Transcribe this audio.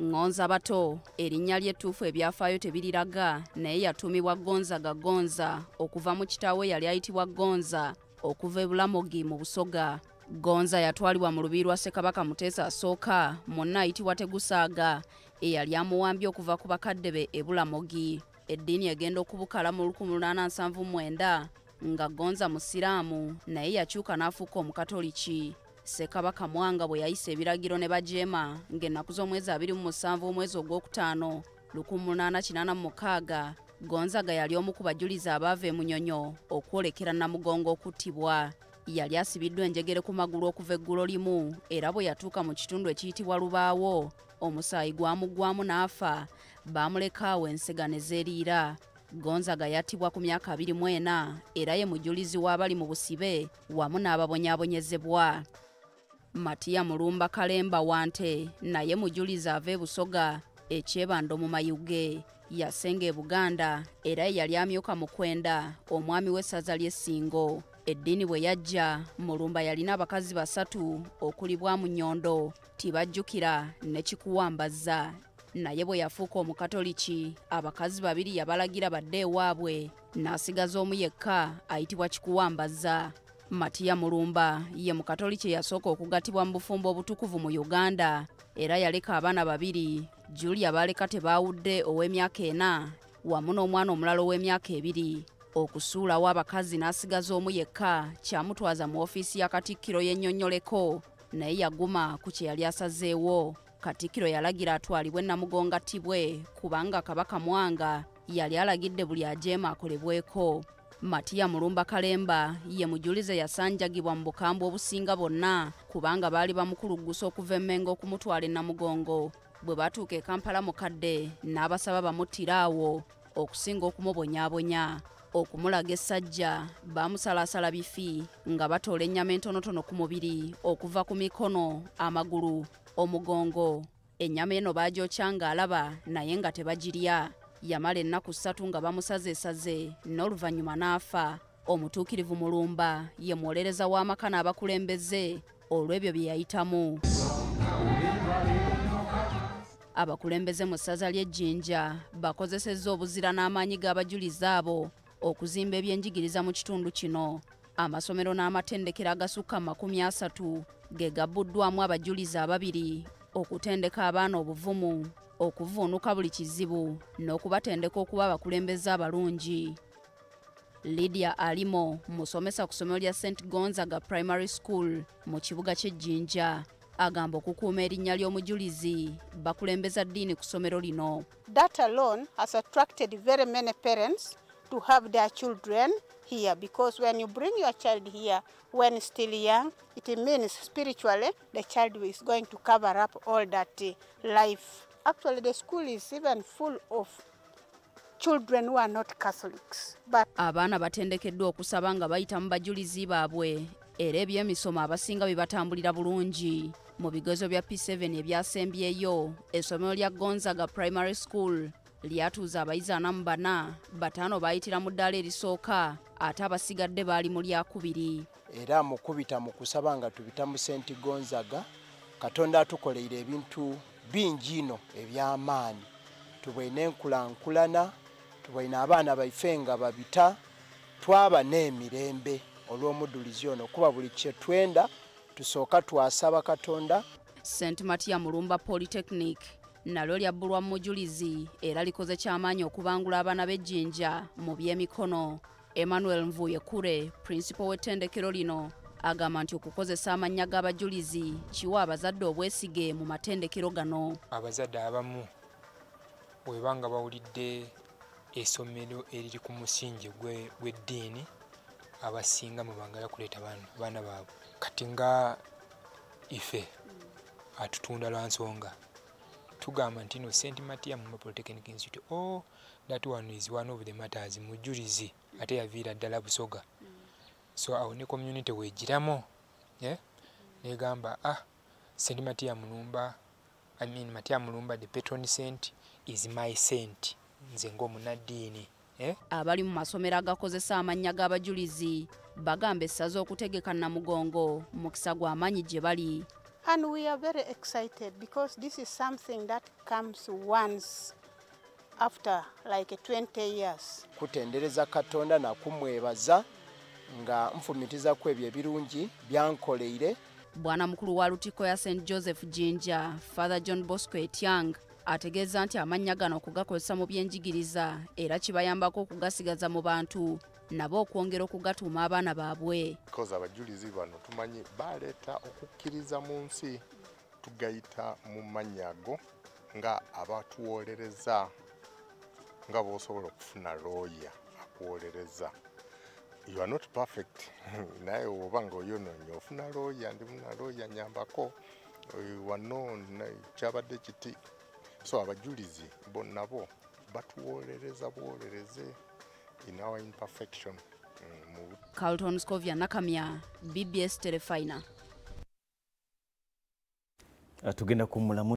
ŋŋonza bato erinnya ly'ettuufu ebyafaayo tebiriraga naye yatuumibwa gonzaga gonza. Okuva mu kitaawe yali ayitibwa gonza okuva e bulamogi mu busoga. Gonza yatwalibwa mu lubiri lwa ssekabaka muteesa asooka munna ayitibwa tegusaaga. Eyali amuwambye okuva ku bakadde be e bulamogi. Eddiini egenda okubukala mu 1879 nga gonza musiraamu naye yakyuka n'afuuka omukatoliki ssekabaka mwanga bwe yayisa ebiragiro ne bajeema ng'ennaku z'omwezi 27 omwezi ogwokutaano 1886 gonzaga yali omu ku bajulizi abaava e munyonyo okwolekera namugongo okuttibwa yali asibiddwa enjegere ku magulu okuva eggulo limu era bwe yatuuka mu kitundu ekiyitibwa lubaawo omusaayi gwamugwamu n'afa. Baamuleka awo ensega ne zeeriira. Gonzaga yattibwa ku myaka 24 era ye mujulizi w'abali mu busibe wamu n'ababonyaabonyezebwa matiya mulumba kalemba wante naye mujulizi ava e busoga ekyebando mu mayuge yasenga e buganda era ye yali amyuka mu kwenda omwami w'essaza ly'essingo. Eddiini bwe yajja mulumba yalina abakazi basatu okuli bwamu nyondo tibajjukira ne kikuwambazza. Naye bwe yafuuka omukatoliki abakazi babiri yabalagira badde ewaabwe n'asigaza omu yekka ayitibwa kikuwambazza matiya mulumba ye mukatoliki eyasooka okugattibwa mu bufumbo obutukuvu mu uganda. Era yaleka abaana babiri julia baleka tebaawudde ow'emyaka ena wamu n'omwana omulala ow'emyaka ebiri. Okusuulawo abakazi n'asigaza omu yekka kyamutwaza mu ofiisi ya katikkiro y'ennyonnyoleko. Naye yaguma ku kye yali asazeewo. Katikkiro yalagira atwalibwe namugonga attibwe kubanga kabaka mwanga yali alagidde buli ajeema akolebweko matiya mulumba kalemba ye mujulize yasanjagibwa mu bukambwe obusinga bonna kubanga baali bamukuluggusa okuva emmengo okumutwala enamugongo bwe batuuka e kampala mukadde n'abasaba bamuttira awo okusinga okumubonyaabonya. Okumulaga essajja baamusalaasala bifi nga batoola ennyama entonotono ku mubiri okuva ku mikono amagulu omugongo. Ennyama eno baagyokya ng'alaba naye nga tebagirya yamala ennaku ssatu nga bamusazeesaze n'oluvannyuma n'afa. Omutuukirivu mulumba ye mwolereza w'amaka n'abakulembeze olw'ebyo bye yayitamu. Abakulembeze mu ssaza ly'ejjinja bakozesezza obuzira n'amaanyi g'abajulizi abo okuzimba ebyenjigiriza mu kitundu kino. Amasomero n'amatendekero agasukka makumi asatu ge gabbuddwamu abajulizi ababiri okutendeka abaana obuvumu okuvuunuka buli kizibu n'okubatendeka okuba abakulembeze abalungi lydia alimo musomesa ku ssomero lya st gonzaga primary school mu kibuga ky'ejjinja agamba okukuuma erinnya ly'omujulizi bakulembeza ddiini ku ssomero lino That alone has attracted very many parents to have their children here because when you bring your child here when still young, it means spiritually the child is going to cover up all that uh, life. Actually, the school is even full of children who are not Catholics. But abaana batendekeddwa okusaba nga bayita mu bajulizi baabwe era ebyemisomo abasinga bye batambulira bulungi mu bigezo bya p7 ebyasembyeyo essomero lya gonzaga primary school lyatuuza abayizi ana mu bana bataano bayitira mu ddaala erisooka ate abasigadde baali mu lyakubiri era mu kubita mu kusaba nga tubita mu senti gonzaga katonda atukoleire ebintu bingi ino ebyamaanyi. Tubwine enkulankulana tubwine abaana baife nga babita twaba n'emirembe olw'omudulizi ono kuba buli kyetwenda tusooka twasaba katonda. St matiya mulumba polytechnic nalyo lyabbulwa mu mujulizi era likoze kyamaanyi okubangula abaana b'ejjinja mu byemikono. Emmanuel nvuyekure principal w'ettendekero lino agamba nti okukozesa amannya g'abajulizi kiwa abazadde obwesige mu matendekero gano. Abazadde abamu webanga bawulidde essomero eriri ku musingi gwe- gw'eddiini abasinga mubangala kuleeta baana baabwe. Kati nga ife atutunda lwa nsonga tugamba nti no st matia mu polytechnic institute oh that one is one of the matters mujulizi ate yaviira ddala busoga so awo ne community wegiramu yeah? negamba ah st matia mulumba i mean matia mulumba the patron saint is my saint nze ng'omunaddiini eh? abali mu masomero agakozesa amannya g'abajulizi bagamba essaza okutegeka namugongo mukisa gw'amaanyi gye bali And we are very excited because this is something that comes once after like 20 years. kutendereza katonda nakumwebaza nga nfumitiza ku ebyo ebirungi byankoleire. Bwana mukulu wa lutiko ya st joseph jinja father john bosco etyang ategeeza nti amannya gano okugakozesa mu byenjigiriza era kibayambako okugasigaza mu bantu nabo okwongera okugatuuma abaana baabwe. Because abajulizi bano tumanyi baleeta okukkiriza mu nsi tugayita mu mannya ago nga abatuwolereza nga bw'osobola okufuna looya akuwolereza you are not perfect. Naye oba nga oyonoonye ofuna looya ndi muna looya nyambako. Wano kyabadde kiti. So abajulizi bonnabo batuwolereza buwolereze in our imperfection. Mm, carlton scovia nakamya bbs telefina tugenda kumulamu